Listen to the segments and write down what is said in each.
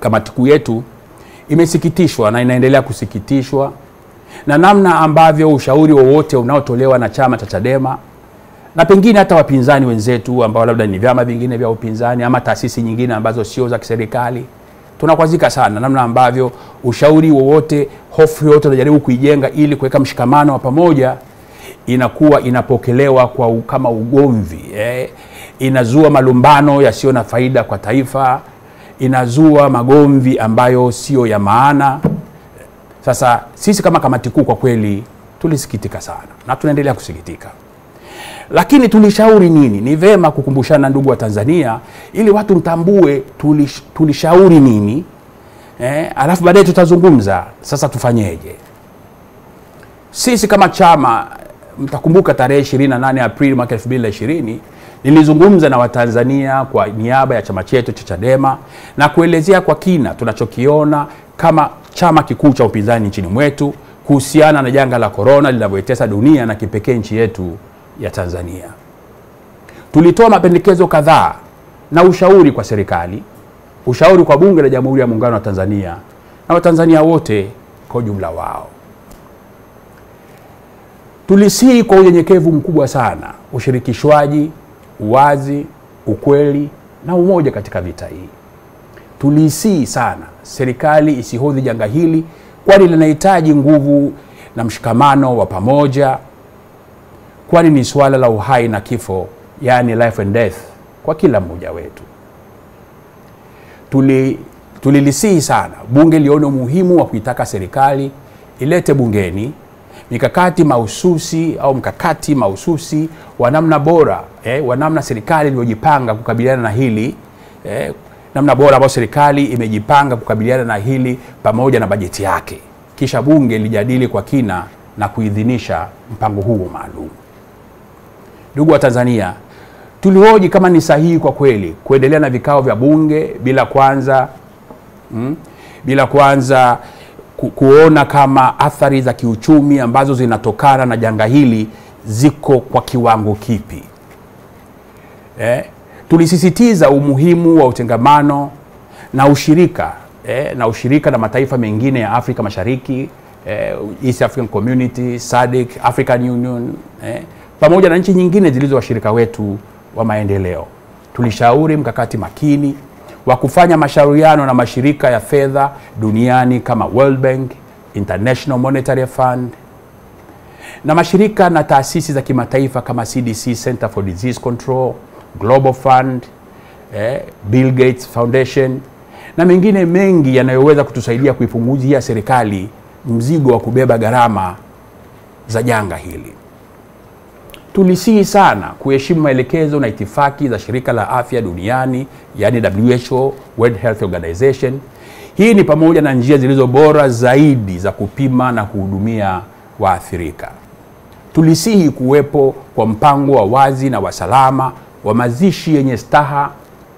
kamati kuu yetu imesikitishwa na inaendelea kusikitishwa na namna ambavyo ushauri wowote unaotolewa na chama cha Chadema na pengine hata wapinzani wenzetu ambao labda ni vyama vingine vya upinzani ama taasisi nyingine ambazo sio za kiserikali, tunakwazika sana namna ambavyo ushauri wowote, hofu yoyote unajaribu kuijenga ili kuweka mshikamano wa pamoja, inakuwa inapokelewa kwa kama ugomvi eh, inazua malumbano yasiyo na faida kwa taifa, inazua magomvi ambayo sio ya maana. Sasa sisi kama kamati kuu kwa kweli tulisikitika sana na tunaendelea kusikitika lakini tulishauri nini? Ni vema kukumbushana ndugu wa Tanzania, ili watu mtambue tulish, tulishauri nini eh, alafu baadaye tutazungumza sasa tufanyeje. Sisi kama chama, mtakumbuka tarehe 28 Aprili mwaka 2020 nilizungumza na Watanzania kwa niaba ya chama chetu cha Chadema na kuelezea kwa kina tunachokiona kama chama kikuu cha upinzani nchini mwetu kuhusiana na janga la korona linavyoitesa dunia na kipekee nchi yetu ya Tanzania. Tulitoa mapendekezo kadhaa na ushauri kwa serikali, ushauri kwa Bunge la Jamhuri ya Muungano wa Tanzania na Watanzania wote kwa ujumla wao. Tulisihi kwa unyenyekevu mkubwa sana ushirikishwaji, uwazi, ukweli na umoja katika vita hii. Tulisihi sana serikali isihodhi janga hili, kwani linahitaji nguvu na mshikamano wa pamoja kwani ni suala la uhai na kifo, yaani life and death kwa kila mmoja wetu. Tuli tulilisihi sana bunge lione umuhimu wa kuitaka serikali ilete bungeni mikakati mahususi au mkakati mahususi wa namna bora eh, wa namna serikali iliyojipanga kukabiliana na hili eh, namna bora ambayo serikali imejipanga kukabiliana na hili pamoja na bajeti yake, kisha bunge lijadili kwa kina na kuidhinisha mpango huo maalum. Ndugu wa Tanzania, tulihoji kama ni sahihi kwa kweli kuendelea na vikao vya bunge bila kwanza mm, bila kwanza ku, kuona kama athari za kiuchumi ambazo zinatokana na janga hili ziko kwa kiwango kipi. Eh, tulisisitiza umuhimu wa utengamano na ushirika eh, na ushirika na mataifa mengine ya Afrika Mashariki eh, East African Community, SADC, African Union eh, pamoja na nchi nyingine zilizo washirika wetu wa maendeleo. Tulishauri mkakati makini wa kufanya mashauriano na mashirika ya fedha duniani kama World Bank, International Monetary Fund na mashirika na taasisi za kimataifa kama CDC, Center for Disease Control, Global Fund, eh, Bill Gates Foundation na mengine mengi yanayoweza kutusaidia kuipunguzia serikali mzigo wa kubeba gharama za janga hili. Tulisihi sana kuheshimu maelekezo na itifaki za shirika la afya duniani, yani WHO, World Health Organization. Hii ni pamoja na njia zilizo bora zaidi za kupima na kuhudumia waathirika. Tulisihi kuwepo kwa mpango wa wazi na wasalama wa mazishi yenye staha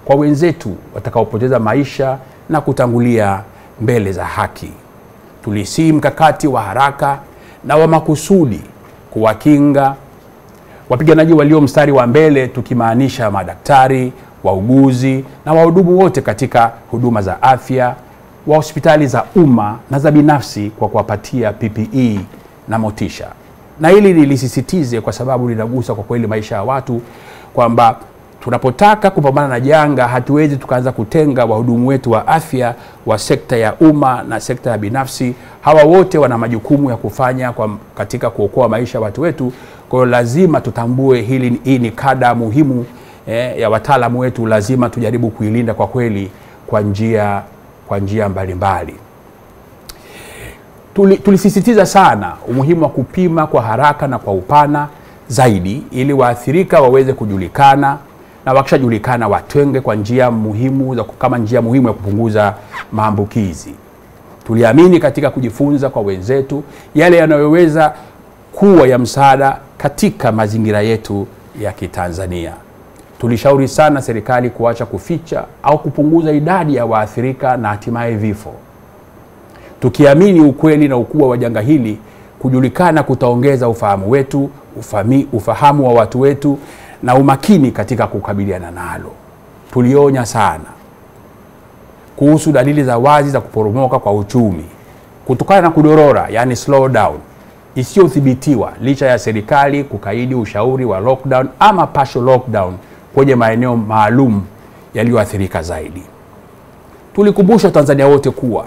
kwa wenzetu watakaopoteza maisha na kutangulia mbele za haki. Tulisihi mkakati wa haraka na wa makusudi kuwakinga wapiganaji walio mstari wa mbele, tukimaanisha madaktari, wauguzi na wahudumu wote katika huduma za afya wa hospitali za umma na za binafsi kwa kuwapatia PPE na motisha. Na hili nilisisitize kwa sababu linagusa kwa kweli maisha ya watu, kwamba tunapotaka kupambana na janga hatuwezi tukaanza kutenga wahudumu wetu wa afya wa sekta ya umma na sekta ya binafsi. Hawa wote wana majukumu ya kufanya kwa katika kuokoa maisha ya watu wetu. Kwa hiyo lazima tutambue hili, hii ni kada muhimu eh, ya wataalamu wetu, lazima tujaribu kuilinda kwa kweli kwa njia kwa njia mbalimbali. Tuli, tulisisitiza sana umuhimu wa kupima kwa haraka na kwa upana zaidi ili waathirika waweze kujulikana na wakishajulikana watenge kwa njia muhimu za kama njia muhimu ya kupunguza maambukizi. Tuliamini katika kujifunza kwa wenzetu yale yanayoweza kuwa ya msaada katika mazingira yetu ya Kitanzania. Tulishauri sana serikali kuacha kuficha au kupunguza idadi ya waathirika na hatimaye vifo, tukiamini ukweli na ukubwa wa janga hili kujulikana kutaongeza ufahamu wetu, ufami, ufahamu wa watu wetu na umakini katika kukabiliana nalo. Tulionya sana kuhusu dalili za wazi za kuporomoka kwa uchumi kutokana na kudorora, yani slow down isiyothibitiwa licha ya serikali kukaidi ushauri wa lockdown ama partial lockdown kwenye maeneo maalum yaliyoathirika zaidi. Tulikumbusha Tanzania wote kuwa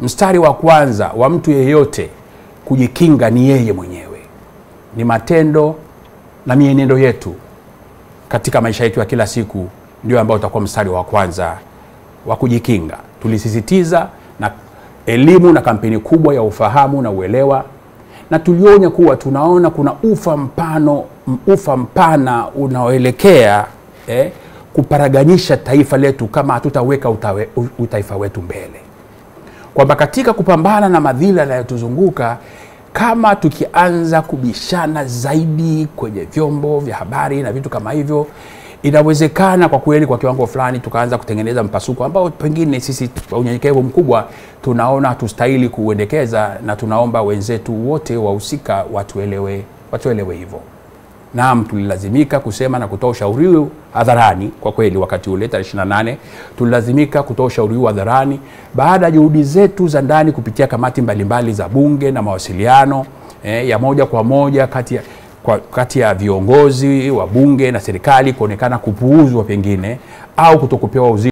mstari wa kwanza wa mtu yeyote kujikinga ni yeye mwenyewe, ni matendo na mienendo yetu katika maisha yetu ya kila siku ndio ambao utakuwa mstari wa kwanza wa kujikinga. Tulisisitiza na elimu na kampeni kubwa ya ufahamu na uelewa, na tulionya kuwa tunaona kuna ufa mpano, ufa mpana unaoelekea eh, kuparaganyisha taifa letu kama hatutaweka utawe, utaifa wetu mbele, kwamba katika kupambana na madhila yanayotuzunguka kama tukianza kubishana zaidi kwenye vyombo vya habari na vitu kama hivyo, inawezekana kwa kweli kwa kiwango fulani tukaanza kutengeneza mpasuko ambao pengine sisi kwa unyenyekevu mkubwa tunaona hatustahili kuuendekeza, na tunaomba wenzetu wote wahusika watuelewe, watuelewe hivyo. Naam, tulilazimika kusema na kutoa ushauri huu hadharani. Kwa kweli wakati ule tarehe 28 tulilazimika kutoa ushauri huu hadharani baada ya juhudi zetu za ndani kupitia kamati mbalimbali mbali za bunge na mawasiliano eh, ya moja kwa moja kati ya, kwa, kati ya viongozi wa bunge na serikali kuonekana kupuuzwa pengine au kutokupewa uzito